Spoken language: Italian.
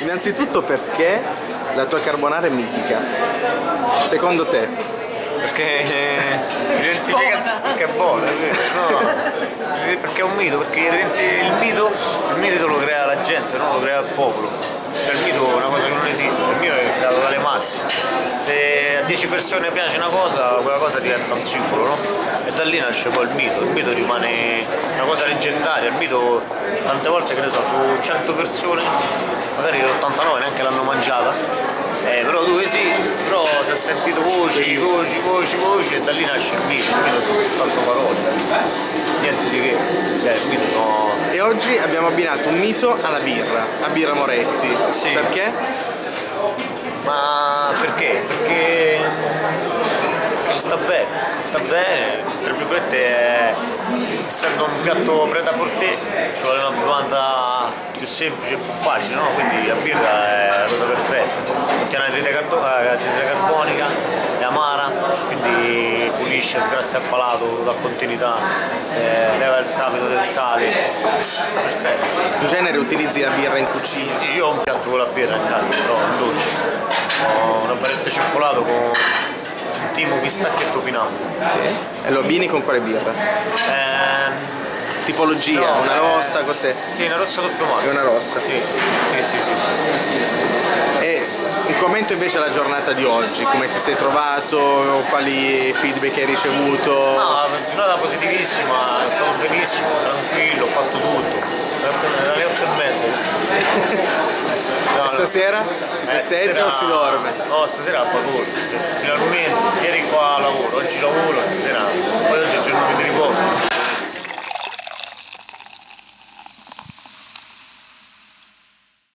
Innanzitutto perché la tua carbonara è mitica? Secondo te? Perché eh, identifica perché è buona, è vero? No, perché è un mito, perché il mito, il mito lo crea la gente, non lo crea il popolo. Cioè, il mito è una cosa che non esiste, il mito è creato dalle masse. Se a 10 persone piace una cosa, quella cosa diventa un simbolo, no? E da lì nasce poi il mito, il mito rimane cosa leggendaria, il mito tante volte credo su 100 persone, magari 89 neanche l'hanno mangiata, eh, però dove sì, però si è sentito voci, voci, voci, voci e da lì nasce il mito, il mito è soltanto parole, niente di che, cioè il mito sono... E oggi abbiamo abbinato un mito alla birra, a Birra Moretti. Sì. Perché? Ma perché? Perché ci sta bene, ci sta bene, tra virgolette è- essendo un piatto preta por te ci vuole una bevanda più semplice e più facile, no? quindi la birra è la cosa perfetta, contiene anidride eh, anidride carbonica, è amara, quindi pulisce, sgrassa il palato, dà continuità, eh, leva il sapido del sale, perfetto. In genere utilizzi la birra in cucina. Sì, io ho un piatto con la birra in casa, però un dolce. Ho una barretta di cioccolato con timo, pistacchio e topinato. E lo abbini con quale birra? Ehm, Tipologia, No, una rossa, cos'è? sì, una rossa doppio È mare. una rossa. Sì, sì, sì, sì. sì. E un commento invece alla giornata di oggi, come ti sei trovato, quali feedback hai ricevuto? No, una giornata positivissima, è stato benissimo, tranquillo, ho fatto tutto. Alle otto e mezza. Stasera? Si festeggia o stasera- si dorme? No, stasera a Bagor, finalmente, ieri qua lavoro, oggi lavoro, stasera,